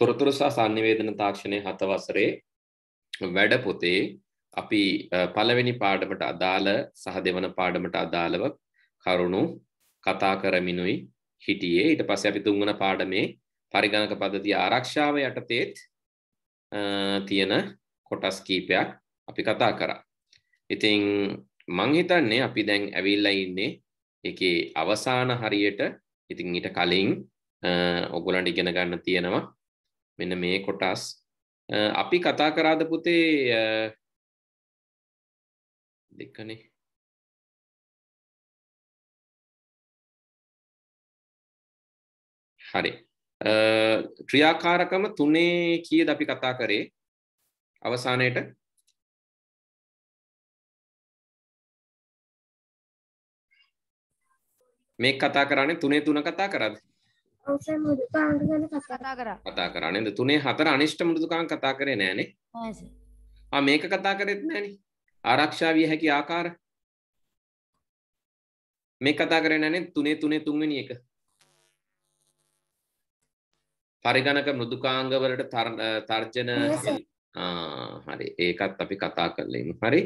තොරතුරු සහ සංනිවේදන තාක්ෂණය හත වසරේ වැඩ පොතේ අපි පළවෙනි පාඩමට අදාළ සහ දෙවන පාඩමට අදාළව කරුණු කතා කරමිනුයි හිටියේ ඊට පස්සේ අපි තුන්වන පාඩමේ පරිගණක පද්ධතිය ආරක්ෂාව යටතේත් තියෙන කොටස් කීපයක් අපි කතා කරා. ඉතින් මං හිතන්නේ අපි දැන් ඇවිල්ලා ඉන්නේ ඒකේ අවසාන හරියට ඉතින් ඊට කලින් ඔගොල්ලන්ට ඉගෙන ගන්න තියෙනවා මෙන්න මේ කොටස්. අපි කතා කරාද පුතේ දෙකනේ. හරි. ක්‍රියාකාරකම තුනේ කීයද අපි කතා කරේ? අවසානයට. මේ කතා කරන්නේ තුනේ තුන කතා කරාද? අවසන් මෘදුකාංග ගැන කතා කරා. කතා කරා නේද? තුනේ හතර අනිෂ්ට මෘදුකාංග කතා කරේ නෑනේ. ආ මේක කතා කරෙත් නෑනේ. ආරක්ෂා විය හැකි ආකාර. මේ කතා කරේ නෑනේ තුනේ තුනේ තුන්වෙනි එක. පරිගණක මෘදුකාංග වලට තර්ජන හරි ඒකත් අපි කතා කරලෙමු. හරි.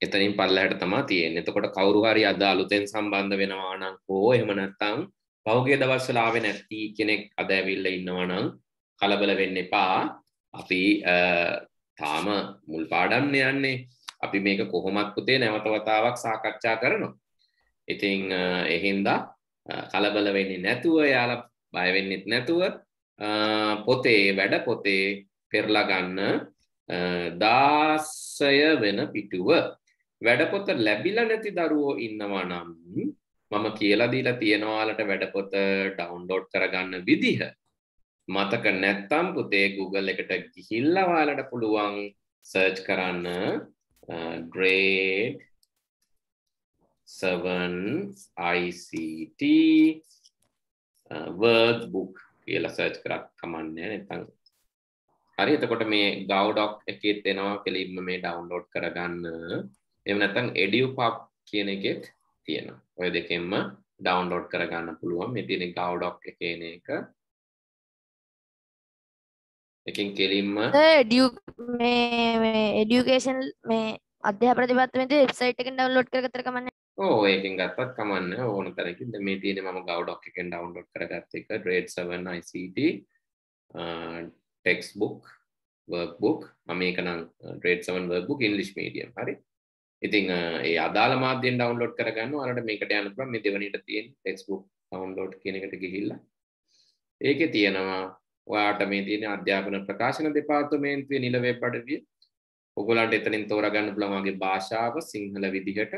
එතනින් පල්ලහැට තමා තියෙන්නේ. එතකොට කවුරු හරි අද අලුතෙන් සම්බන්ධ වෙනවා නම් හෝ එහෙම නැත්නම් පෞගේ දවස්වල ආවේ නැති කෙනෙක් අද ඇවිල්ලා ඉන්නවා නම් කලබල වෙන්න එපා. අපි තාම මුල් පාඩම් යන්නේ. අපි මේක කොහොමත් පුතේ නැවත වතාවක් සාකච්ඡා කරනවා. ඉතින් එහින්දා කලබල වෙන්නේ නැතුව යාලා බය වෙන්නෙත් නැතුව පොතේ වැඩ පොතේ පෙරලා ගන්න 16 වෙන පිටුව වැඩපොත ලැබිලා නැති දරුවෝ ඉන්නවා නම් මම කියලා දීලා තියෙනවාලට වැඩපොත ඩවුන්ලෝඩ් කරගන්න විදිහ. මතක නැත්තම් පුතේ Google එකට ගිහිල්ලා ඔයාලට පුළුවන් සර්ච් කරන්න grade 7 ICT workbook කියලා සර්ච් කරක් කමන්නේ නැත්නම්. හරි එතකොට මේ ගව්ඩොක් එකෙත් එනවා කෙලින්ම මේ ඩවුන්ලෝඩ් කරගන්න. එහෙම නැත්නම් edupub කියන එකෙත් තියෙනවා. ඔය දෙකෙන්ම ඩවුන්ලෝඩ් කරගන්න පුළුවන්. මේ තියෙන ගව්ඩොක් එකේන එක. එකෙන් කෙලින්ම එඩියුකේෂන් මේ අධ්‍යාපන දෙපාර්තමේන්තුවේ වෙබ්සයිට් එකෙන් ඩවුන්ලෝඩ් කරගත්තට කමන්නේ. ඕ ඒකෙන් ගත්තත් කමන්න ඕන තරකින් මේ තියෙන මම ගව්ඩොක් එකෙන් ඩවුන්ලෝඩ් කරගත්ත එක grade 7 ICT textbook workbook මම මේක නම් grade 7 workbook English medium හරි ඉතින් ඒ අදාළ මාධ්‍යෙන් ඩවුන්ලෝඩ් කරගන්න ඔයාලට මේකට යන්න පුළුවන්. මේ දෙවෙනිට තියෙන ටෙක්ස්ට්බුක් ඩවුන්ලෝඩ් කියන එකට ගිහිල්ලා. ඒකේ තියෙනවා ඔයාට මේ තියෙන අධ්‍යාපන ප්‍රකාශන දෙපාර්තමේන්තුවේ නිල වෙබ් අඩවිය ඔයගොල්ලන්ට එතනින් තෝරගන්න පුළුවන් වගේ භාෂාව සිංහල විදිහට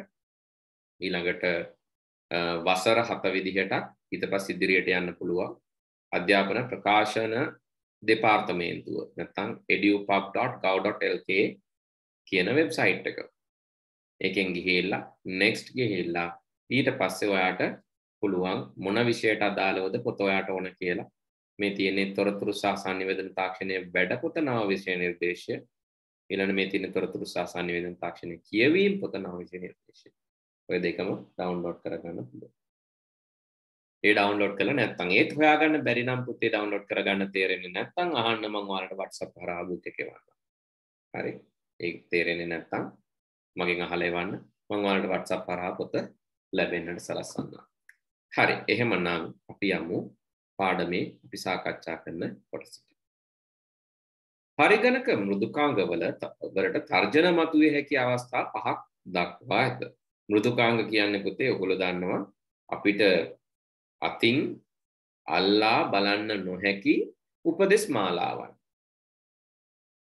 ඊළඟට වසර හත විදිහට ඊට පස්සේ ඉදිරියට යන්න පුළුවන් අධ්‍යාපන ප්‍රකාශන දෙපාර්තමේන්තුව. නැත්නම් edupub.gov.lk කියන වෙබ්සයිට් එක. එකෙන් ගිහිල්ලා නෙක්ස්ට් ගිහිල්ලා. ඊට පස්සේ ඔයාට පුළුවන් මොන විෂයට අදාළවද පොත ඔයාට ඕන කියලා. මේ තියෙන තොරතුරු සහ සංනිවේදන තාක්ෂණයේ වැඩ පොත නව විෂය නිර්දේශය. ඊළඟ මේ තියෙන තොරතුරු සහ සංනිවේදන තාක්ෂණයේ කියවීම පොත නව විෂය නිර්දේශය. ඔය දෙකම ඩවුන්ලෝඩ් කරගන්න පුළුවන්. ඒ ඩවුන්ලෝඩ් කළා නැත්නම් ඒත් හොයාගන්න බැරි නම් පුතේ ඩවුන්ලෝඩ් කරගන්න තේරෙන්නේ නැත්නම් අහන්න මම ඔයාලට WhatsApp හරහා බුත් එකේ වන්නම් හරි? ඒක තේරෙන්නේ නැත්නම් මගෙන් අහලා එවන්න මම ඔයාලට WhatsApp හරහා පොත ලැබෙන්නට සලස්වන්නම්. හරි එහෙමනම් අපි යමු පාඩමේ අපි සාකච්ඡා කරන කොටසට. පරිගණක මෘදුකාංග වල වලට තර්ජන මතුවේ හැකි අවස්ථා පහක් දක්වා ඇත. මෘදුකාංග කියන්නේ පුතේ ඔයගොල්ලෝ දන්නවා අපිට අතින් අල්ලා බලන්න නොහැකි උපදෙස් මාලාවන්.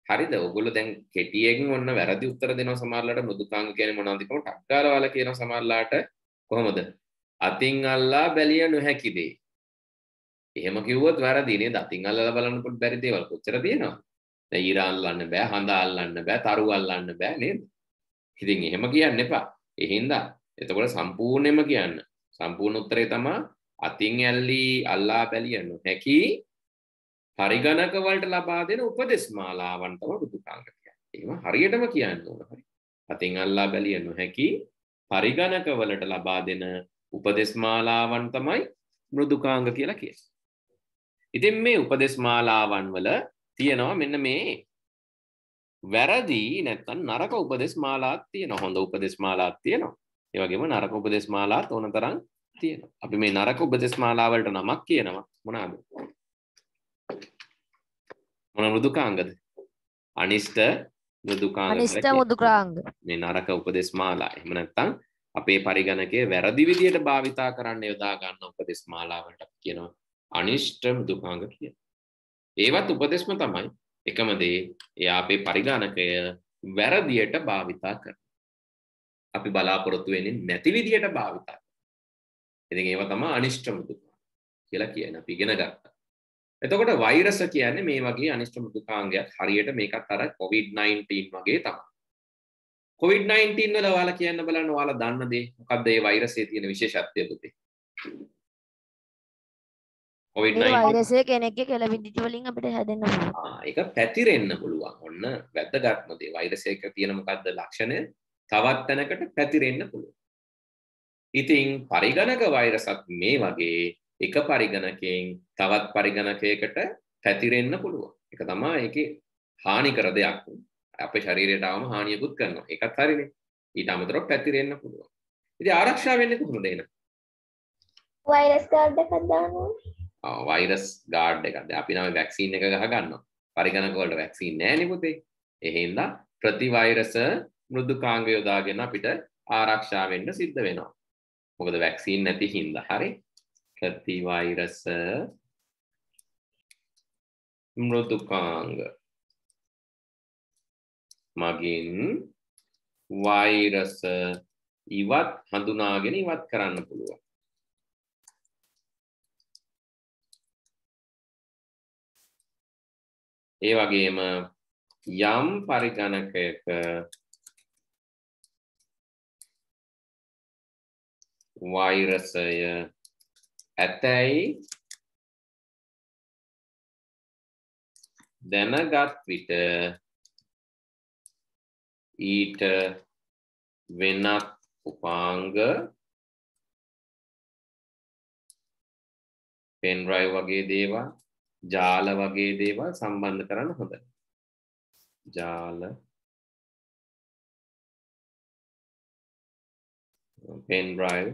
හරිද? ඔගොල්ලෝ දැන් කෙටියෙන් ඔන්න වැරදි උත්තර දෙනවා සමහරලාට මෘදුකාංග කියන්නේ මොනවද කියලා ටක් ගාලා වල කියන සමහරලාට. කොහොමද? අතින් අල්ලා බැලිය නොහැකි දේ. එහෙම කිව්වොත් වැරදි නේද? අතින් අල්ලලා බලන්න පොඩි බැරි දේවල් කොච්චර තියෙනවද දැන් ඊර අල්ලන්න බෑ හඳ අල්ලන්න බෑ තරු අල්ලන්න බෑ නේද? ඉතින් එහෙම කියන්න එපා. ඒ හින්දා එතකොට සම්පූර්ණයෙන්ම කියන්න. සම්පූර්ණ උත්තරේ තමයි අතින් ඇල්ලි අල්ලා බැලිය නොහැකි පරිගණක වලට ලබා දෙන උපදෙස් මාලාවන් තමයි බුදුකාංග කියන්නේ. ඒවා හරියටම කියන්න ඕන හරි. අතින් අල්ලා බැලිය නොහැකි පරිගණක වලට ලබා දෙන උපදෙස් මාලාවන් තමයි මෘදුකාංග කියලා කියන්නේ. ඉතින් මේ උපදෙස් මාලාවන් වල තියෙනවා මෙන්න මේ වැරදි නැත්තම් නරක උපදෙස් මාලාත් තියෙනවා හොඳ උපදෙස් මාලාත් තියෙනවා ඒ වගේම නරක උපදෙස් මාලාත් ඕන තරම් තියෙනවා අපි මේ නරක උපදෙස් මාලාවලට නමක් කියනවා මොනවාද මොන මෘදුකාංගද අනිෂ්ට මෘදුකාංග අනිෂ්ට මුදුක්‍රාංග මේ නරක උපදෙස් මාලා එහෙම නැත්නම් අපේ පරිගණකයේ වැරදි විදියට භාවිතා කරන්න යොදා ගන්න උපදෙස් මාලාවලට අපි කියනවා අනිෂ්ට මෘදුකාංග කියන. ඒවත් උපදෙස්ම තමයි එකම දේ එයා අපේ පරිගණකය වැරදියට භාවිතා කරන. අපි බලාපොරොත්තු වෙන්නේ නැති විදියට භාවිතා කරන. ඉතින් ඒව තමයි අනිෂ්ට මෘදුකාංග කියලා කියන අපි ඉගෙන ගත්තා. එතකොට වෛරස කියන්නේ මේ වගේ අනිෂ්ට මෘදුකාංගයක් හරියට මේකත් අර COVID-19 වගේ තමයි. COVID-19 වල ඔයාලා කියන්න බලන්න ඔයාලා දන්න දේ මොකක්ද ඒ වෛරසයේ තියෙන විශේෂත්වය පුතේ? COVID-19 වෛරසය කෙනෙක්ගේ කෙලවිදිති වලින් අපිට හැදෙන්න පුළුවන්. ආ, ඒක පැතිරෙන්න පුළුවන්. ඔන්න වැදගත්ම දේ. වෛරසයක තියෙන මොකද්ද ලක්ෂණය? තවත් තැනකට පැතිරෙන්න පුළුවන්. ඉතින් පරිගණක වෛරසත් මේ වගේ එක පරිගණකයෙන් තවත් පරිගණකයකට පැතිරෙන්න පුළුවන්. ඒක තමයි ඒකේ හානිකර දෙයක්. අපේ ශරීරයට ආවම හානියකුත් කරනවා. ඒකත් හරිනේ. ඊට අමතරව පැතිරෙන්න පුළුවන්. ඉතින් ආරක්ෂා වෙන්නේ කොහොමද එන? වෛරස් කාඩ් එකක් දාන්න ඕනේ. වෛරස් ගාඩ් එකක්. දැන් අපි නම් වැක්සින් එක ගහ ගන්නවා. පරිගණක වලට වැක්සින් නැහැ නේ පුතේ. ඒ හින්දා ප්‍රතිවෛරස මෘදුකාංග යොදාගෙන අපිට ආරක්ෂා වෙන්න සිද්ධ වෙනවා. මොකද වැක්සින් නැති හින්දා. හරි? ප්‍රතිවෛරස මෘදුකාංග මගින් වෛරස ඉවත් හඳුනාගෙන ඉවත් කරන්න පුළුවන්. ඒ වගේම යම් පරිගණකයක වෛරසය ඇතැයි දැනගත් විට ඊට වෙනත් උපාංග පෙන්රයි වගේ දේවල් ජාල වගේ දේවල් සම්බන්ධ කරන්න හොඳ ජාල. පෙන්රයිව්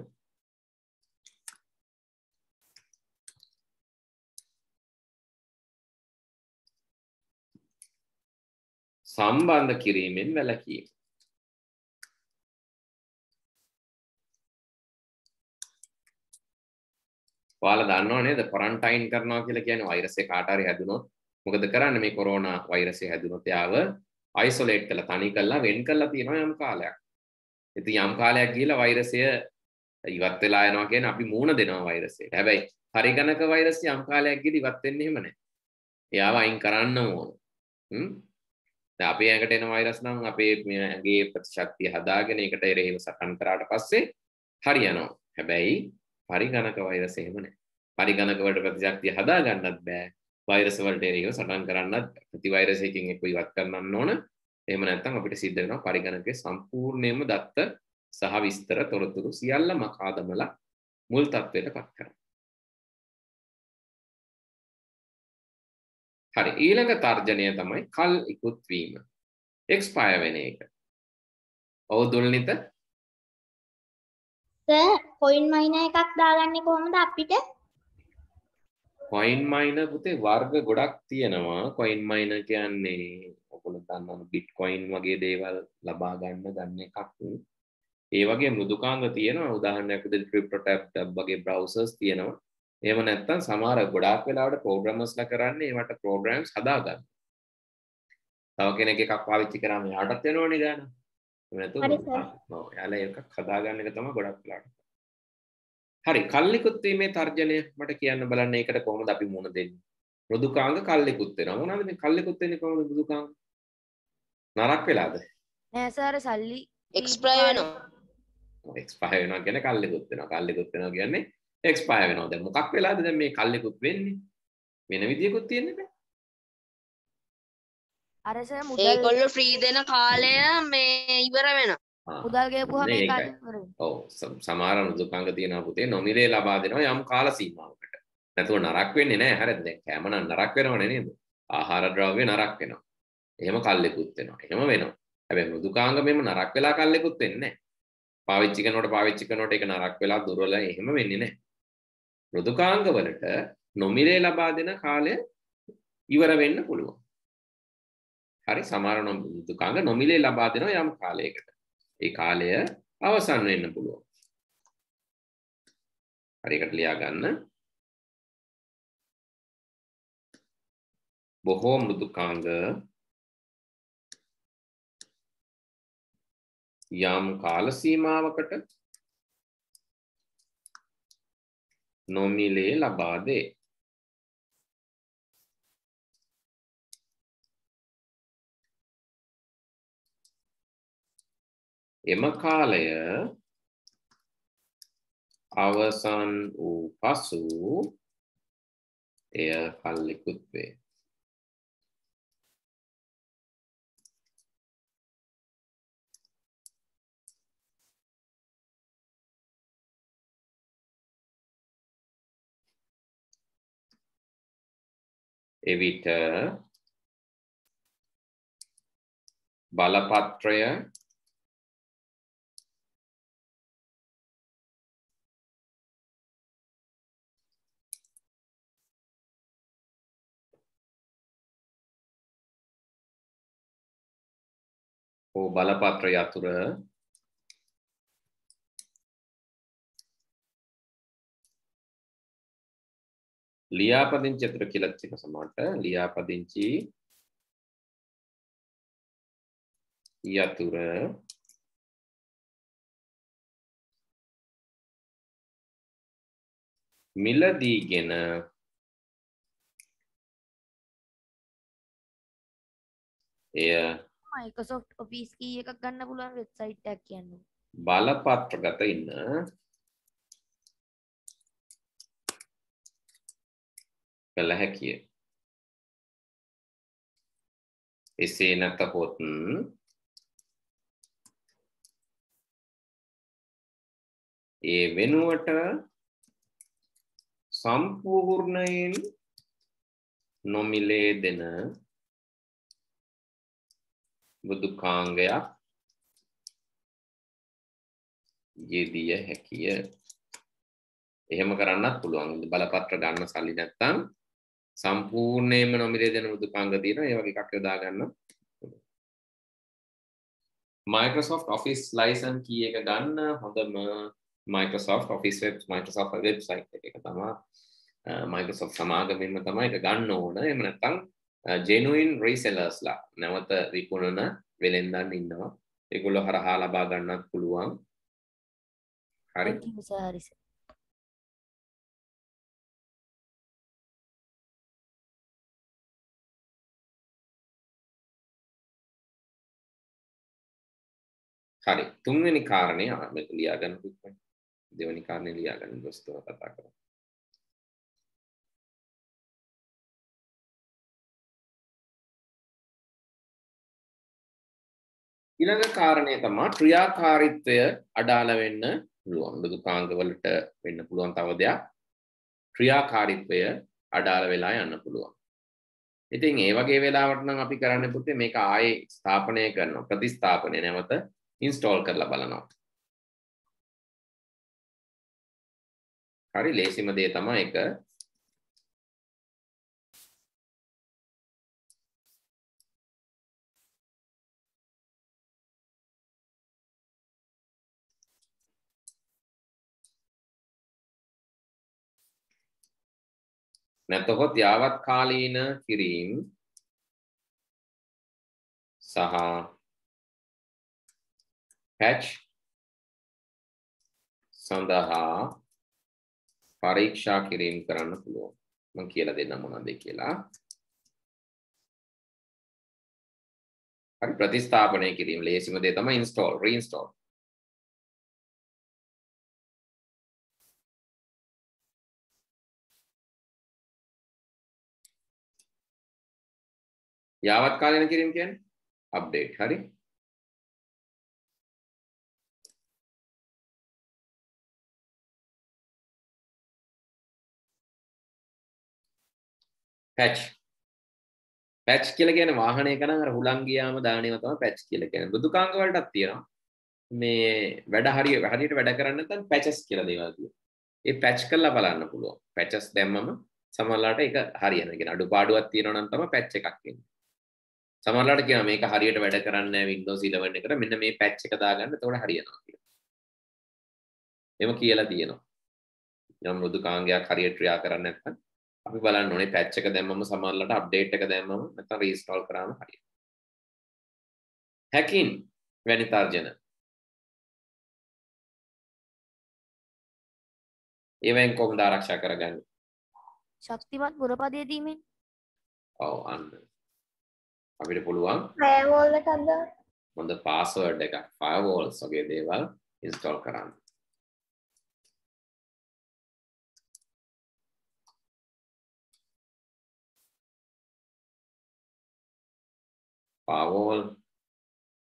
සම්බන්ධ කිරීමෙන් වැළකීම ඔයාලා දන්නව නේද කොරන්ටයින් කරනවා කියලා කියන්නේ වෛරස් එක කාට හරි හැදුනොත් මොකද කරන්නේ මේ කොරෝනා වෛරසය හැදුනොත් එයාව අයිසොලේට් කරලා තනි කරලා වෙන් කරලා තියෙනවා යම් කාලයක්. ඉතින් යම් කාලයක් ගිහලා වෛරසය ඉවත් වෙලා යනවා කියන්නේ අපි මූණ දෙනවා වෛරසයට. හැබැයි පරිගණක වෛරස් යම් කාලයක් ගිහලා ඉවත් වෙන්නේ එහෙම නැහැ. එයාව අයින් කරන්න ඕන. හ්ම් දැන් අපේ ඇඟට එන වෛරස් නම් අපේ ඇඟේ ප්‍රතිශක්තිය හදාගෙන ඒකට එරෙහිව සටන් කරාට පස්සේ හරියනවා. හැබැයි පරිගණක වෛරස එහෙම නැහැ. පරිගණක වලට ප්‍රතිශක්තිය හදා ගන්නත් බෑ. වෛරස් වලට එරෙහිව සටන් කරන්නත් ප්‍රතිවෛරසයකින් එක්ක ඉවත් කරන්න ඕන. එහෙම නැත්නම් අපිට සිද්ධ වෙනවා පරිගණකයේ සම්පූර්ණයෙන්ම දත්ත සහ විස්තර තොරතුරු සියල්ල මකා දමලා මුල් තත්ත්වයට පත් කරන්න. හරි ඊළඟ තර්ජනය තමයි කල් ඉක්ුත් වීම. එක්ස්පයර් වෙන එක. ඔව් දුල්නිත. කොයින් මයින එකක් දාගන්නේ කොහොමද අපිට? කොයින් මයින පුතේ වර්ග ගොඩක් තියෙනවා. කොයින් මයින කියන්නේ ඔකොල දන්නන බිට්කොයින් වගේ දේවල් ලබා ගන්න ගන්න එකක්. ඒ වගේ මෘදුකාංග තියෙනවා. උදාහරණයක් විදිහට ක්‍රිප්ටෝ ටැබ් වගේ බ්‍රවුසර්ස් තියෙනවා එහෙම නැත්නම් සමහර ගොඩාක් වෙලාවට ප්‍රෝග්‍රෑමර්ස්ලා කරන්නේ ඒවට ප්‍රෝග්‍රෑම්ස් හදාගන්න. තව කෙනෙක් එකක් පාවිච්චි කරාම යාටත් වෙනවනේ ගාන. එහෙම නැතුව. ඔව් එයාලා එකක් හදාගන්න එක තමයි ගොඩක් වෙලාවට. හරි කල්ලිකුත් වීමේ තර්ජනය මට කියන්න බලන්න ඒකට කොහොමද අපි මුණ දෙන්නේ? මෘදුකාංග කල්ලිකුත් වෙනවා. මොනවද මේ කල්ලිකුත් වෙන්නේ කොහොමද මෘදුකාංග? නරක් වෙලාද? නෑ සර් සල්ලි එක්ස්ප්‍රයි වෙනවා එක්ස්පයර් වෙනවා කියන්නේ කල්ලිකුත් වෙනවා. කල්ලිකුත් වෙනවා කියන්නේ එක්ස්පයර් වෙනවා. දැන් මොකක් වෙලාද දැන් මේ කල්ලිකුත් වෙන්නේ? වෙන විදියකුත් තියෙන්න බෑ. අර සර් මුදල් ඒකොල්ලො ෆ්‍රී දෙන කාලය මේ ඉවර වෙන ආ. මුදල් ගෙවපුවා නේ මේ ඒකයි. කාලේ ඉවර වෙනවා. ඔව් සම- සමහර මෘදුකාංග තියෙනවා පුතේ නොමිලේ ලබා දෙනවා යම් කාල සීමාවකට. නැතුව නරක් වෙන්නේ නැහැ හරිද දැන් කෑම නම් නරක් වෙනවනේ නේද ආහාර ද්‍රව්‍ය නරක් වෙනවා එහෙම කල්ලෙකුත් වෙනවා එහෙම වෙනවා හැබැයි මෘදුකාංග මෙහෙම නරක් වෙලා කල්ලෙකුත් වෙන්නේ නැහැ පාවිච්චි කරනකොට පාවිච්චි කරනකොට ඒක නරක් වෙලා දුර්වල එහෙම වෙන්නේ නැහැ මෘදුකාංග වලට නොමිලේ ලබා දෙන කාලය ඉවර වෙන්න පුළුවන්. හරි සමහර මෘදුකාංග නොමිලේ ලබා දෙනවා යම් කාලයකට. ඒ කාලය අවසන් වෙන්න පුළුවන්. හරිකට ලියා ගන්න බොහෝ මෘදුකාංග යම් කාල සීමාවකට නොමිලේ ලබා දේ. එම කාලය අවසන් වූ පසු එය කල්ලෙකුත් වේ. එවිට බලපත්‍රය හෝ බලපත්‍රය අතුර ලියාපදිංචි අතුර කියලා තියෙන සමහරට ලියාපදිංචි යතුර මිලදීගෙන එය මයිකසොෆ්ට් ඔෆිස් කී එකක් ගන්න පුළුවන් වෙබ්සයිට් එකක් කියන්න බලපත්‍රගත ඉන්න කළ හැකිය. එසේ නැතහොත් ඒ වෙනුවට සම්පූර්ණයෙන් නොමිලේ දෙන බුදුකාංගයක් යෙදිය හැකිය. එහෙම කරන්නත් පුළුවන් බලපත්‍ර ගන්න සල්ලි නැත්තම් සම්පූර්ණයෙන්ම නොමිලේ දෙන මෘදුකාංග තියෙනවා. ඒ වගේ එකක් යොදා ගන්න Microsoft Office license key එක ගන්න හොඳම Microsoft Office web Microsoft website එක. තමයි Microsoft සමාගමෙන්ම තමයි ඒක ගන්න ඕන. එහෙම නැත්නම් genuine resellers ලා නැවත විකුණන වෙලෙන්දන් ඉන්නවා. ඒගොල්ලෝ හරහා ලබා ගන්නත් පුළුවන්. හරි. හරි. හරි තුන්වෙනි කාරණය මේක ලියාගන්න පුත්මයි දෙවැනි කාරණය ලියාගන්න දොස්තව කතා කර ඊළඟ කාරණය තමා ක්‍රියාකාරීත්වය අඩාල වෙන්න පුළුවන්. දුකාංගවලට වෙන්න පුළුවන් තව දෙයක්. ක්‍රියාකාරීත්වය අඩාල වෙලා යන්න පුළුවන්. ඉතින් ඒ වගේ වෙලාවට නම් අපි කරන්න පුතේ මේක ආයේ ස්ථාපනය කරනවා. ප්‍රතිස්ථාපනය. නැවත ඉන්ස්ටෝල් කරලා බලනවා. හරි ලේසිම දේ තමයි එක නැතහොත් යාවත් කාලීන කිරීම් සහ පැච් සඳහා පරීක්ෂා කිරීම කරන්න පුළුවන්. මං කියලා දෙන්න මොනවද කියලා. හරි ප්‍රතිස්ථාපනය කිරීම. ලේසිම දේ තමයි ඉන්ස්ටෝල් රීඉන්ස්ටෝල් යාවත් කාලීන කිරීම කියන්නේ අප්ඩේට් හරි. පැච් පැච් කියලා කියන වාහනය කන අර හුලං ගියාම දානව තමයි පැච් කියලා කියන්නේ. මෘදුකාංග වලටත් තියෙනවා. මේ වැඩ හරිය හරියට වැඩ කරන්න නැත්නම් පැචස් කියලා දේවල් තියෙනවා. ඒ පැච් කරලා බලන්න පුළුවන්. පැචස් දැම්මම සමහරලාට ඒක හරියනවා. කියන අඩුපාඩුවක් තියෙනවා නම් තමයි පැච් එකක් එන්නේ. සමහරලාට කියනවා මේක හරියට වැඩ කරන්නේ නැහැ Windows 11 එකට. මෙන්න මේ පැච් එක දාගන්න. එතකොට හරියනවා කියලා. එහෙම කියලා තියෙනවා. යම් මෘදුකාංගයක් හරියට ක්‍රියා කරන්නේ නැත්නම් අපි බලන්න ඕනේ පැච් එක දැම්මම සමහරවිට අප්ඩේට් එක දැම්මම නැත්නම් රීස්ටෝල් කරාම හරියට. හැකින් වැනි තර්ජන. ඒවෙන් කොහොමද ආරක්ෂා කරගන්නේ? ශක්තිමත් මුරපදය දීමෙන් ඔව් අන්න. අපිට පුළුවන් ෆයර්වෝල් එකක් දාන්න. හොඳ පාස්වර්ඩ් එකක් firewalls වගේ දේවල් ඉන්ස්ටෝල් කරන්න. Firewall,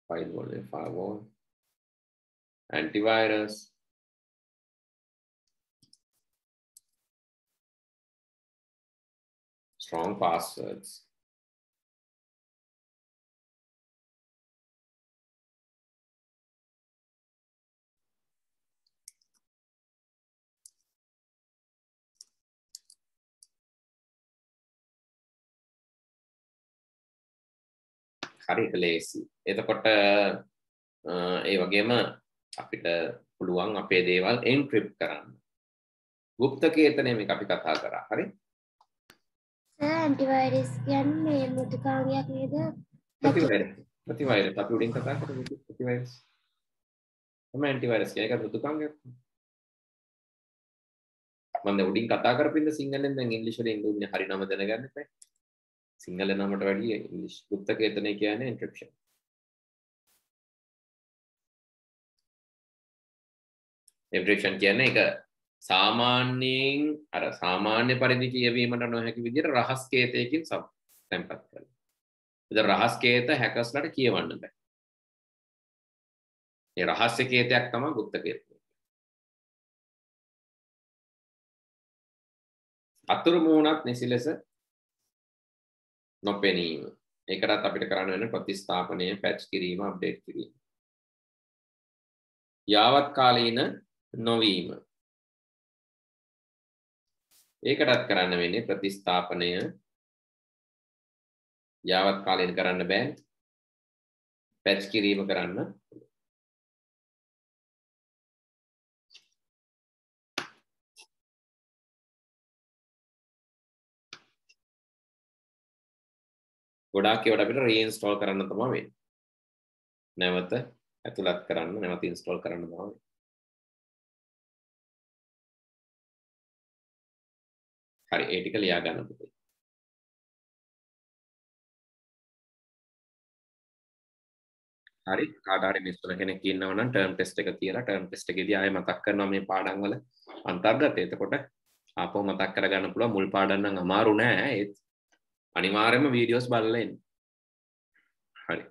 firewall, firewall, antivirus, strong passwords. හරි ලේසි. එතකොට ඒ වගේම අපිට පුළුවන් අපේ දේවල් එන්ක්‍රිප්ට් කරන්න. ගුප්ත කේතනය මේක අපි කතා කරා. හරි? ඇන්ටිවයිරස් කියන්නේ මෘදුකාංගයක් නේද? ප්‍රතිවෛරස් අපි උඩින් කතා කරමු ප්‍රතිවෛරස්. තමයි ඇන්ටිවෛරස් කියන එක මෘදුකාංගයක්. මම උඩින් කතා කරපින්ද සිංහලෙන් දැන් ඉංග්‍රීසි වලින් දුන්නේ හරි නම දැනගන්න එපා. සිංහල නමට වැඩිය ඉංග්‍රීසි ගුප්ත කේතනය කියන්නේ එන්ක්‍රිප්ෂන්. එන්ක්‍රිප්ෂන් කියන්නේ ඒක සාමාන්‍යයෙන් අර සාමාන්‍ය පරිදි කියවීමට නොහැකි විදිහට රහස් කේතයකින් සම් තැන්පත් කරනවා. ඉතින් රහස් කේත හැකර්ස්ලාට කියවන්න බෑ. ඒ රහස්‍ය කේතයක් තමයි ගුප්ත කේතය. අතුරු මුහුණක් නිසි ලෙස නොපෙනීම. ඒකටත් අපිට කරන්න වෙන ප්‍රතිස්ථාපනය පැච් කිරීම අප්ඩේට් කිරීම. යාවත් කාලීන නොවීම. ඒකටත් කරන්න වෙන්නේ ප්‍රතිස්ථාපනය යාවත් කාලීන කරන්න බෑ. පැච් කිරීම කරන්න ගොඩාක් ඒවට අපිට රීඉන්ස්ටෝල් කරන්න තමයි වෙන්නේ. නැවත ඇතුළත් කරන්න නැවත ඉන්ස්ටෝල් කරන්න තමයි වෙන්නේ. හරි ඒ ටික ලියා ගන්න පුතේ. හරි කාට හරි මිස් වෙන කෙනෙක් ඉන්නවා නම් ටර්ම් ටෙස්ට් එක තියලා ටර්ම් ටෙස්ට් එකේදී ආයෙ මතක් කරනවා මේ පාඩම් වල අන්තර්ගතය. එතකොට ආපහු මතක් කරගන්න පුළුවන් මුල් පාඩම් නම් අමාරු නෑ ඒත් අනිවාර්යයෙන්ම වීඩියෝස් බලලා එන්න. හරි.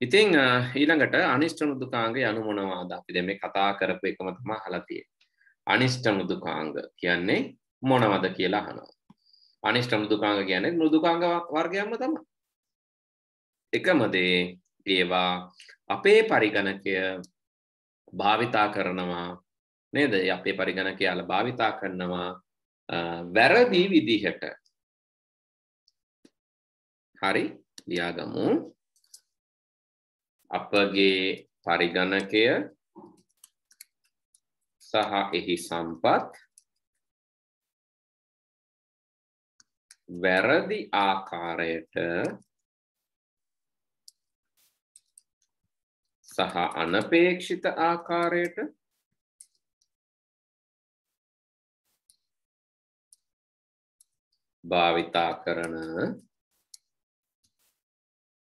ඉතින් ඊළඟට අනිෂ්ඨ මෘදුකාංග යනු මොනවාද? අපි දැන් මේ කතා කරපු එකම තමයි අහලා තියෙන්නේ. අනිෂ්ඨ මෘදුකාංග කියන්නේ මොනවද කියලා අහනවා. අනිෂ්ඨ මෘදුකාංග කියන්නේ මෘදුකාංග වර්ගයක්ම තමයි. එකම දේ ඒවා අපේ පරිගණකය භාවිතා කරනවා නේද? අපේ පරිගණකය යාල භාවිතා කරනවා වැරදි විදිහට හරි ලියාගමු. අපගේ පරිගණකය සහ එහි සම්පත් වැරදි ආකාරයට සහ අනපේක්ෂිත ආකාරයට භාවිතා කරන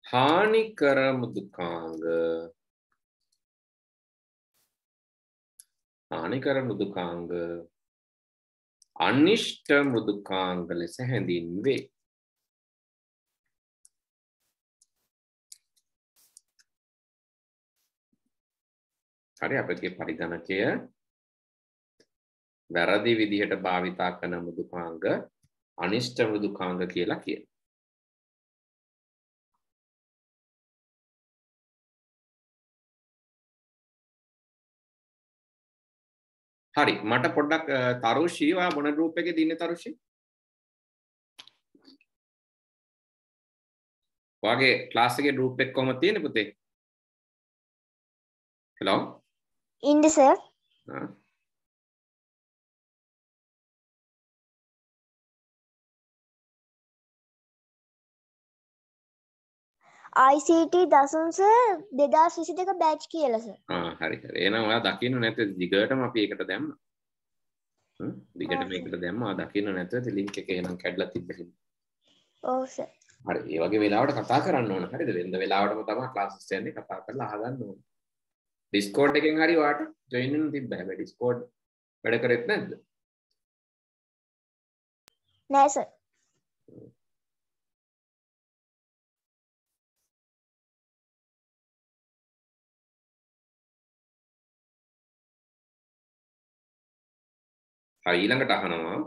හානිකර මෘදුකාංග හානිකර මෘදුකාංග අනිෂ්ට මෘදුකාංග ලෙස හැඳින්වේ. හරි අපගේ පරිගණකය වැරදි විදිහට භාවිතා කරන මෘදුකාංග අනිෂ්ට මෘදුකාංග කියලා කියන හරි මට පොඩ්ඩක් තරුෂීවා මොන රූප එක දින්න තරුෂි වගේ ක්ලාසගේ රූප එක් කොම තියෙන පුතේ? හෙලෝ ඉන්ද සර් ICT දෙදස් විසි දෙක බෑච් කියලස හරි එන ඔයා දකින්න නැත දිගටම අපි එකට දැම්ම. දිගට මේකට දැම්ම. දකින්න නැත ලින්ක එක එනම් කැඩලා තිබෙන ඕස හරි. ඒ වගේ වෙලාවට කතා කරන්න ඕන. හරිද? වෙනද වෙලාවටම තමයි ක්ලාසස් යන්නේ. කතා කරලා අහගන්න ඕන. ඩිස්කෝඩ් එකෙන් හරි වාට ජොයින් වෙන්න තිබ්බ හැබැයි ඩිස්කෝඩ් වැඩ කරෙත් නැද්ද? නෑ සර් හරි ඊළඟට අහනවා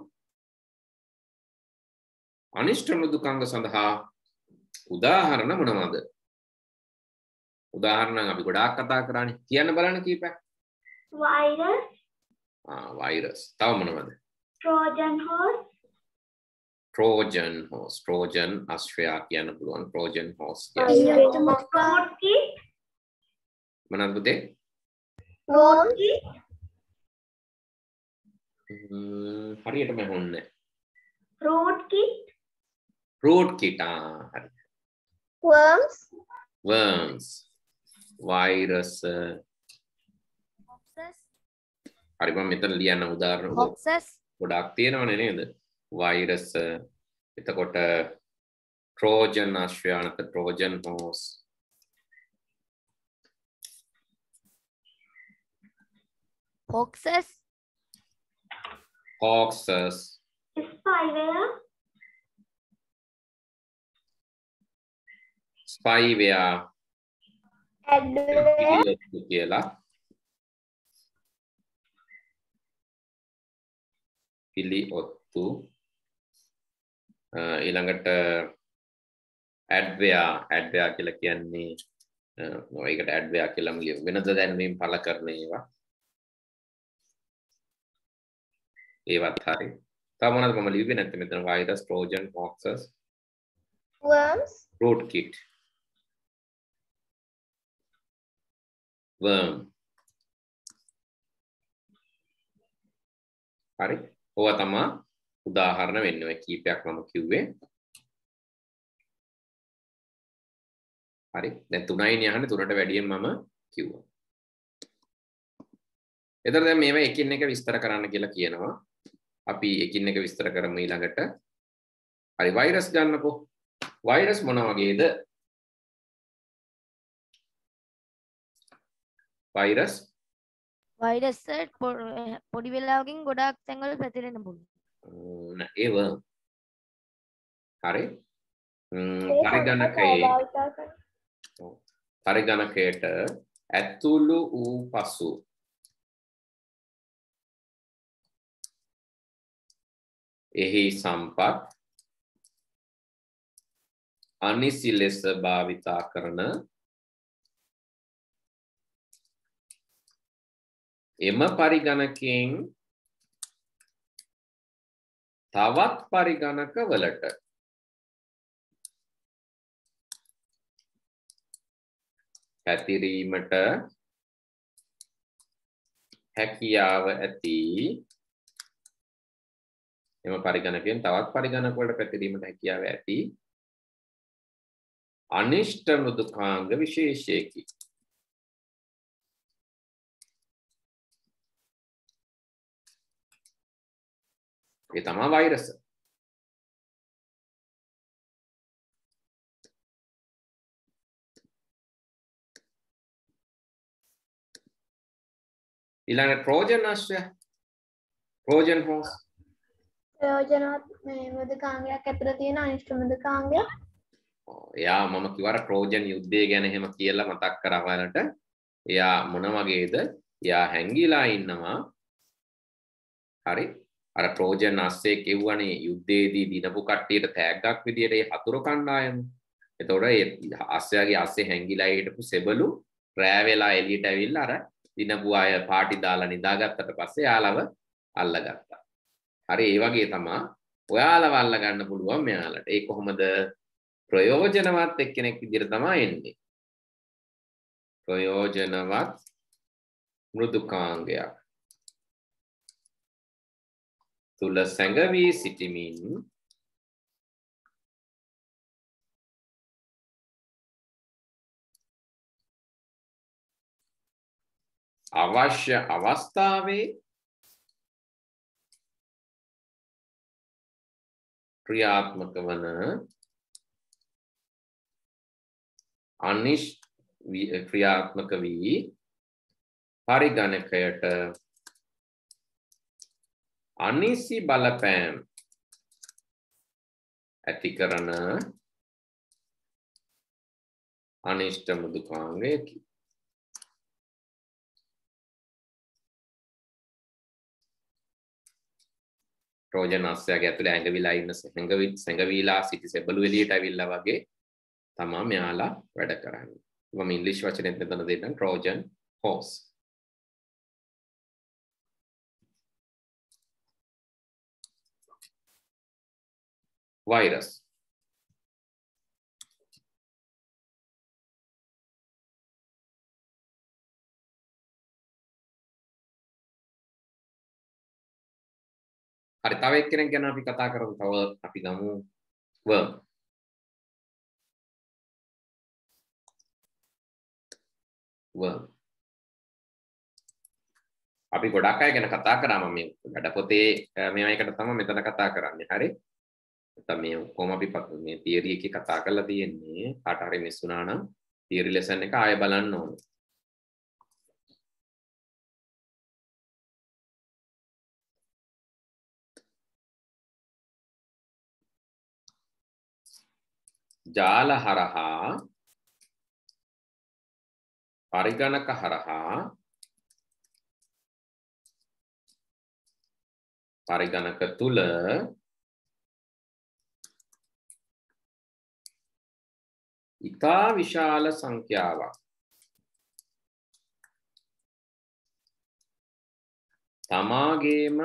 අනිෂ්ට මෘදුකාංග සඳහා උදාහරණ මොනවද? උදාහරණ අපි ගොඩාක් කතා කරන්නේ කියන්න බලන්න කීපයක්. වයිරස් වෛරස්. තව මොනවද? Trojan horse Trojan horse Trojan අශ්වයා කියන්න පුළුවන්. ට්‍රෝජන් හෝස් රෝට්කි මොනවද පුතේ? රෝට්කි ම්ම්, හරියටම ඇහුන්නේ රෝට්කි රූට් කිටා හරි. වර්ම්ස් worms. වෛරස් හරි මම මෙතන ලියන්න උදාහරණ බොක්සස් ගොඩක් තියෙනවනේ නේද? වෛරස් එතකොට Trojan අශ්වයානක Trojan horse hoaxes hoaxes spyware ස්පයිවයා adware කියලා. පිලි ඔත්තු ඊළඟට ඇඩ්වයා ඇඩ්වයා කියලා කියන්නේ නොයකට ඇඩ්වයා කියලම වෙනද දැන්වීම් පල කරන ඒවා ඒවත් හරි. තමනත් මම ලිවි නැත මෙතන? Trojan hoaxes worms rootkit worm. හරි. ඕවා තමා උදාහරණ වෙන්න ඔය කීපයක් මම කිව්වේ. හරි. දැන් තුනයිනේ අහන්නේ තුනට වැඩියෙන් මම කිව්වා. එතකොට දැන් මේවා එකින් එක විස්තර කරන්න කියලා කියනවා අපි එකින් එක විස්තර කරමු ඊළඟට. හරි වෛරස් ගන්නකෝ. වෛරස් මොන වගේද? වෛරස් වෛරස් පොඩි වෙලාවකින් ගොඩාක් තැන්වල පැතිරෙන පුළුවන්. ඒව. හරි. පරිගණකයේ පරිගණකයට ඇතුළු වූ පසු එහි සම්පත් අනිසි ලෙස භාවිතා කරන එම පරිගණකයෙන් තවත් පරිගණක වලට. පැතිරීමට හැකියාව ඇති එම පරිගණකයෙන් තවත් පරිගණක වලට පැතිරීමට හැකියාව ඇති. අනිෂ්ට මෘදුකාංග විශේෂයකි. ඒ තමා වෛරස. ඊළඟ ට්‍රෝජන් අශ්වය. Trojan horse. ප්‍රයෝජනවත් මේ මෘදුකාංගයක් ඇතුළ තියෙන අනිෂ්ට මෘදුකාංගයක් එයා මම කිවර ට්‍රෝජන් යුද්ධය ගැන එහෙම කියලා මතක් කරවලට එයා මොන වගේද? එයා හැංගිලා ඉන්නවා. හරි. අර ට්‍රෝජන් අස්සේ කිව්වනේ යුද්ධයේදී දිනපු කට්ටියට තෑග්ගක් විදියට ඒ හතුරු කණ්ඩායම. එතකොට ඒ අස්සයාගේ අස්සේ හැංගිලා හිටපු සෙබළු රෑ වෙලා එළියට ඇවිල්ලා අර දිනපු අය පාටි දාලා නිදාගත්තට පස්සේ යාලව අල්ලගත්තා. හරි ඒ වගේ තමා ඔයාලව අල්ලගන්න පුළුවන් මෙයාලට. ඒ කොහොමද ප්‍රයෝජනවත් එක්කෙනෙක් විදිහට තමයි එන්නේ. ප්‍රයෝජනවත් මෘදුකාංගයක් තුල සැඟවී සිටිමින් අවශ්‍ය අවස්ථාවේ ක්‍රියාත්මක වන අනිශ් ක්‍රියාත්මක වී පරිගණකයට අනිසි බලපෑම් ඇති කරන අනිෂ්ට මෘදුකාංගයකි. ට්‍රෝජන් අස්සයාගේ ඇතුළේ ඇඟවිලා ඉන්න හැඟවි සැඟවීලා සිටි සෙබළු එළියට ඇවිල්ලා වගේ තමා මෙයාලා වැඩ කරන්නේ. මම ඉංග්‍රීසි වචනෙත් මෙතන දෙන්නම් ට්‍රෝජන් හෝස්. virus. හරි තව එක්කෙනෙක් ගැන අපි කතා කරමු තව අපි ගමු worm worm අපි ගොඩක් අය ගැන කතා කරා මම මේ වැඩ පොතේ මේවා එකට තමයි මෙතන කතා කරන්නේ හරි නැත්නම් මේ ඔක්කොම අපි මේ තියරි එකේ කතා කරලා තියෙන්නේ කාට හරි මිස් වුණා නම් තියරි ලෙසන් එක ආයෙ බලන්න ඕනේ ජාල හරහා පරිගණක හරහා පරිගණක තුල ඉතා විශාල සංඛ්‍යාවක්. තමාගේම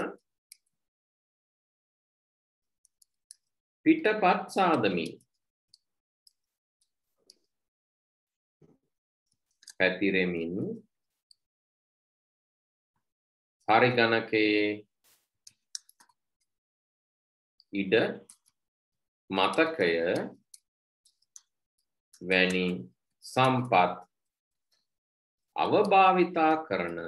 පිටපත් සාදමින් පැතිරෙමින් පරිගණකයේ ඉඩ මතකය වැනි සම්පත් අවභාවිතා කරන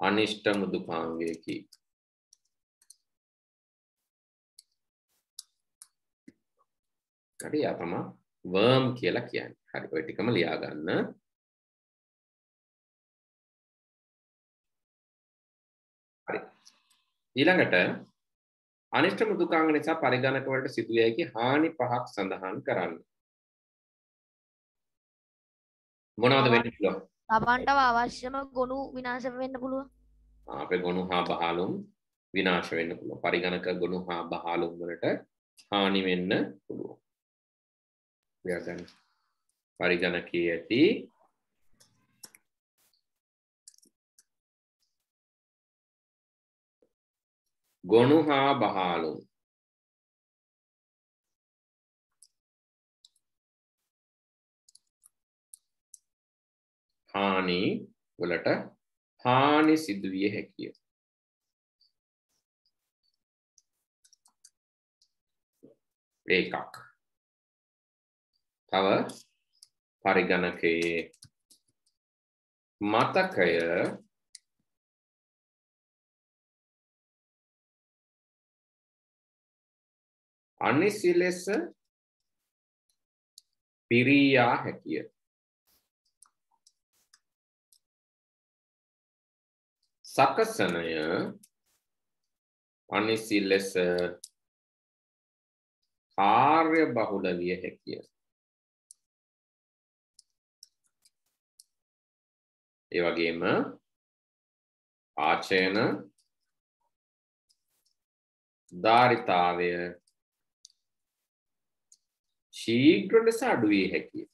අනිෂ්ට මෘදුකාංගයකි. හරි යා තමයි worm කියලා කියන්නේ. හරි ඔය ටිකම ලියා ගන්න. හරි. ඊළඟට අනිෂ්ට මෘදුකාංග නිසා පරිගණක වලට සිදුවිය හැකි හානි පහක් සඳහන් කරන්න. මොනවද වෙන්න පුළුවන්? තමන්ටව අවශ්‍යම ගොනු විනාශ වෙන්න පුළුවන්. අපේ ගොනු හා බහලුම් විනාශ වෙන්න පුළුවන්. පරිගණක ගොනු හා බහලුම් වලට හානි වෙන්න පුළුවන්. ව්‍යාකරණ පරිගණකයේ ඇති ගොනු හා බහලුම් හානි වලට හානි සිදුවිය හැකිය. ඒකක්. තව පරිගණකයේ මතකය අනිසි ලෙස පිරියා හැකිය. සකසනය අනිසි ලෙස කාර්ය බහුල විය හැකිය. ඒ වගේම ආචයන ධාරිතාවය ශීඝ්‍ර ලෙස අඩුවිය හැකිය.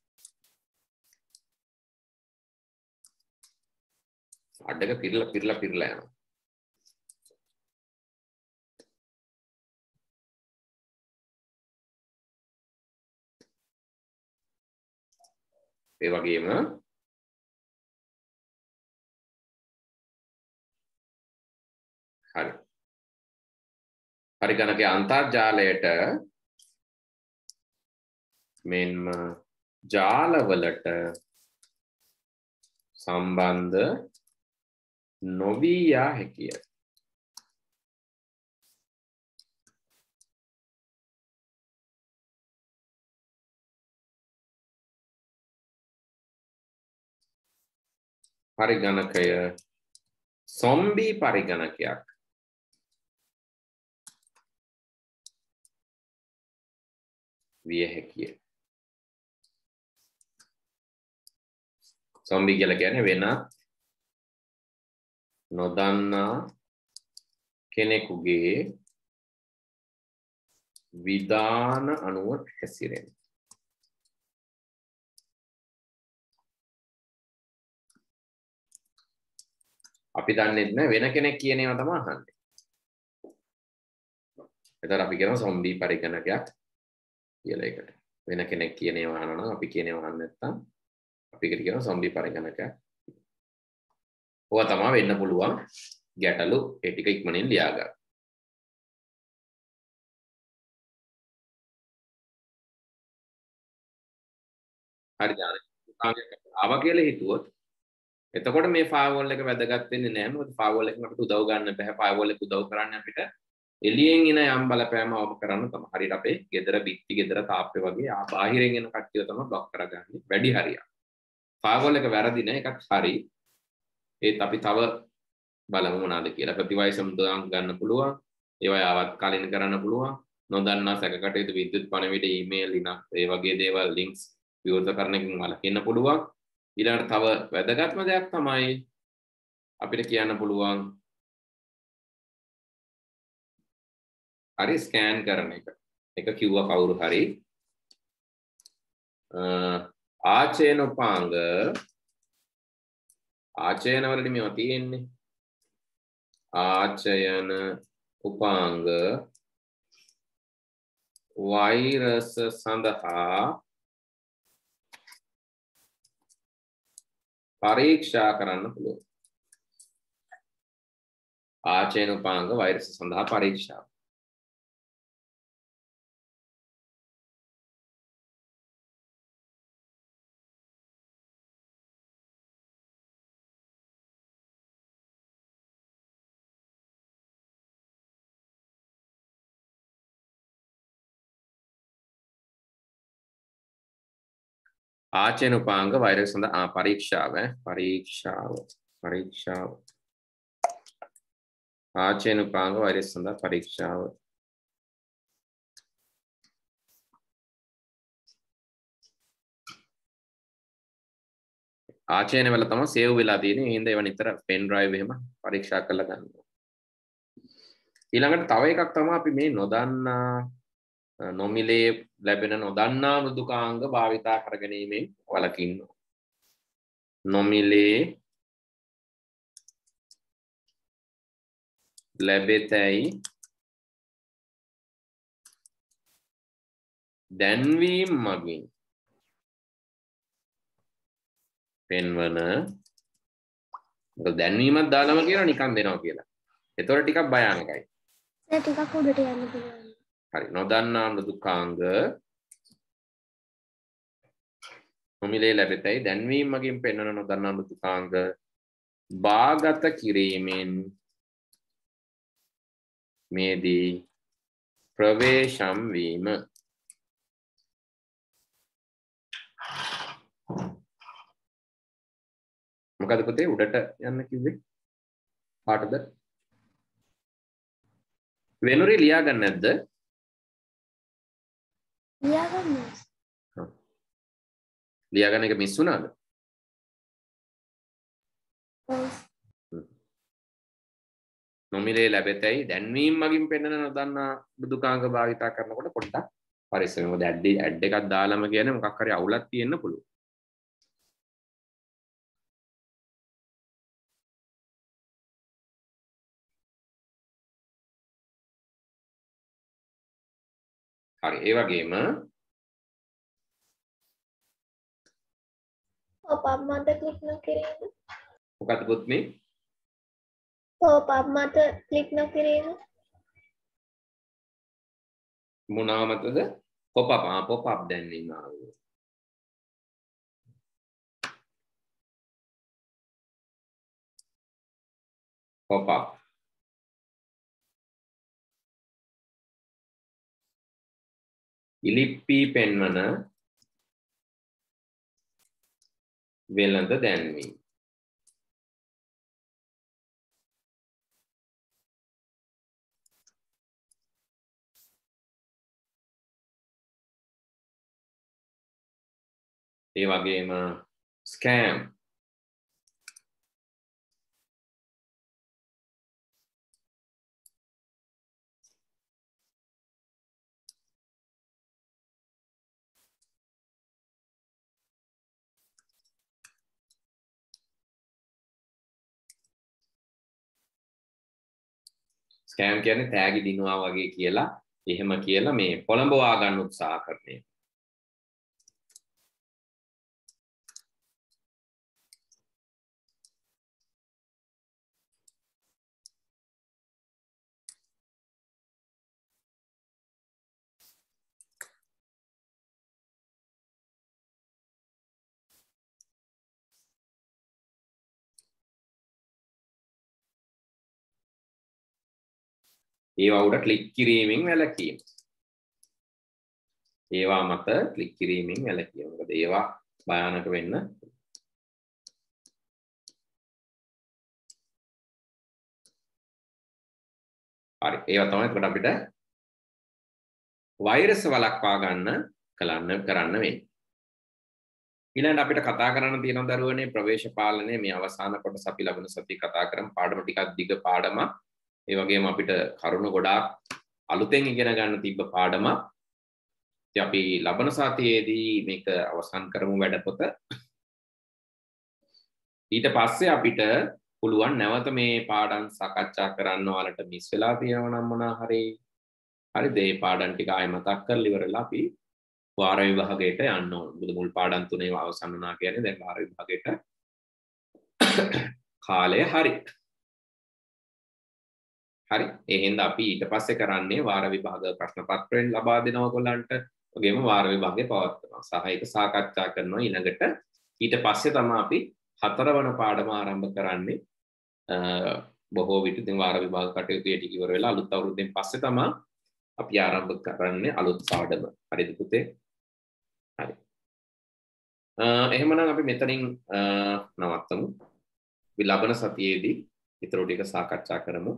අඩක පිරල පිරල පිරල යන. ඒ වගේම හරි පරිගණක අන්තර්ජාලයට මෙන්ම ජාලවලට සම්බන්ධ නොවී යා හැකිය. පරිගණකය සොම්බී පරිගණකයක් විය හැකිය. සොම්බි කියලා කියන්නේ වෙන නොදන්නා කෙනෙකුගේ විධාන අනුව හැසිරෙන. අපි දන්නෙත් නෑ වෙන කෙනෙක් කියන ඒවා තමයි අහන්නේ. එතකොට අපි කියනවා සොම්බි පරිගණකයක් කියලා එකට. වෙන කෙනෙක් කියන ඒවා අහනවා නම් අපි කියන ඒවා අහන්න නැත්නම් අපි ඒකට කියනවා සොම්බි පරිගණකයක්. ඕවා තමයි වෙන්න පුළුවන් ගැටලු ඒ ටික ඉක්මනින් ලියා ගන්න. හරි දාන. ආවා කියලා හිතුවොත් එතකොට මේ ෆාවෝල් එක වැදගත් වෙන්නේ නැහැ මොකද ෆාවෝල් එකෙන් අපිට උදව් ගන්න බෑ ෆාවෝල් එක උදව් කරන්නේ අපිට එළියෙන් එන යම් බලපෑම අවම කරන්න තමයි. හරියට අපේ ගෙදර බිත්ති ගෙදර තාප්පේ වගේ ආ බාහිරින් එන කට්ටිය තමයි බ්ලොක් කරගන්නේ. වැඩි හරියක්. ෆාවෝල් එක වැරදි නෑ. එකක් හරි. ඒත් අපි තව බලමු මොනවාද කියලා. ප්‍රතිවයසම් ගන්න පුළුවන්. ඒවා ආවත් කලින් කරන්න පුළුවන්. නොදන්නා සැකකටයුතු විද්‍යුත් පණවිඩ ඊමේල් ලිනක් ඒ වගේ දේවල් ලින්ක්ස් විවෘත කරන එකකින් වළකින්න පුළුවන්. ඊළඟට තව වැදගත්ම දෙයක් තමයි අපිට කියන්න පුළුවන් හරි ස්කෑන් කරන එක. එක කිව්ව කවුරු හරි. ආචයන උපාංග ආචයන වලට මේවා තියෙන්නේ. ආචයන උපාංග. වෛරස සඳහා පරීක්ෂා කරන්න පුළුවන්. ආචයන උපාංග වෛරස සඳහා පරීක්ෂාව ආචයන උපාංග වෛරස් සඳහා පරීක්ෂාව පරීක්ෂාව පරීක්ෂාව. ආචයන උපාංග වෛරස් සඳහා පරීක්ෂාව. ආචයන වල තමයි සේව් වෙලා තියෙන්නේ. ඒ හින්දා ඒවා නිතර පෙන් ඩ්‍රයිව් එහෙම පරීක්ෂා කරලා ගන්නවා. ඊළඟට තව එකක් තමයි අපි මේ නොදන්නා නොමිලේ ලැබෙන නොදන්නා මෘදුකාංග භාවිතා කරගැනීමෙන් වලකින්න. නොමිලේ ලැබෙතැයි දැන්වීම් මගින් පෙන්වන දැන්වීමත් දාලම කියලා නිකන් දෙනවා කියලා. එතකොට ටිකක් භයානකයි. ඒ ටිකක් උඩට යන්න පුළුවන්. හරි නොදන්නා මෘදුකාංග නොමිලේ ලැබෙතැයි. දැන්වීම් මගින් පෙන්වන නොදන්නා මෘදුකාංග බාගත කිරීමෙන් මේදී ප්‍රවේශම් වීම. මොකද පුතේ? උඩට යන්න කිව්වේ? පාටද? වෙනුරේ ලියා ගන්න නැද්ද ලියාගන්න. එක මිස් වුණාද. නොමිලේ ලැබෙතැයි දැන්වීම් මගින් පෙන්වන නොදන්නා බුදුකාංග භාවිතා කරනකොට පොඩ්ඩක් පරිස්සමෙන්. මොකද ඇඩ් එකක් දාලම කියන්නේ මොකක් හරි අවුලක් තියෙන්න හරි ඒ වගේම පොප් මත ක්ලික් නොකිරීම. මොකද පුත්නි පොප් මත ක්ලික් නොකිරීම. මොනවා මතද පොප් අප් ආ පොප් අප් දැන්වීම ආවේ ඉලිප්පී පෙන්වන වෙළඳ දැන්වීම. ඒ වගේම ස්කෑම් ස්කෑම් කියන්නේ තෑගි දිනවා වගේ කියලා එහෙම කියලා මේ පොළඹවා ගන්න උත්සාහ කරන ඒවා උඩ ක්ලික් කිරීමෙන් වැළකීම. ඒවා මත ක්ලික් කිරීමෙන් වැළකීම. මොකද ඒවා භයානක වෙන්න හරි ඒවා තමයි එතකොට අපිට වෛරස් වළක්වා ගන්න කලන්න කරන්න වෙන්නේ. ඊළඟට අපිට කතා කරන්න තියෙන දරුවනේ ප්‍රවේශ පාලනය මේ අවසාන කොටස අපි ලබන සතියේ කතා කරමු පාඩම ටිකක් දිග පාඩමක්. ඒ වගේම අපිට කරුණු ගොඩාක් අලුතෙන් ඉගෙන ගන්න තිබ්බ පාඩමක්. ඉතින් අපි ලබන සතියේදී මේක අවසන් කරමු වැඩපොත. ඊට පස්සේ අපිට පුළුවන් නැවත මේ පාඩම් සාකච්ඡා කරන්න ඔයාලට මිස් වෙලා තියෙනවා නම් මොනවා හරි හරිද මේ පාඩම් ටික ආයෙ මතක් කරලා ඉවරලා අපි වාර විභාගයට යන්න ඕන. මොකද මුල් පාඩම් තුනේ අවසන් වුණා කියන්නේ දැන් වාර විභාගයට කාලය හරි. හරි. එහෙනම් අපි ඊට පස්සේ කරන්නේ වාර විභාග ප්‍රශ්න පත්‍රයෙන් ලබා දෙනවා ඔයගොල්ලන්ට වගේම වාර විභාගේ පවත්වනවා. සහ ඒක සාකච්ඡා කරනවා ඊළඟට. ඊට පස්සේ තමයි අපි හතරවන පාඩම ආරම්භ කරන්නේ. බොහෝ විට ඉතින් වාර විභාග කටයුතු ටික ඉවර වෙලා අලුත් අවුරුද්දෙන් පස්සේ තමයි අපි ආරම්භ කරන්නේ අලුත් පාඩම. හරිද පුතේ. හරි. එහෙමනම් අපි මෙතනින් නවත්තමු. අපි ලබන සතියේදී ඊටර ටික සාකච්ඡා කරමු.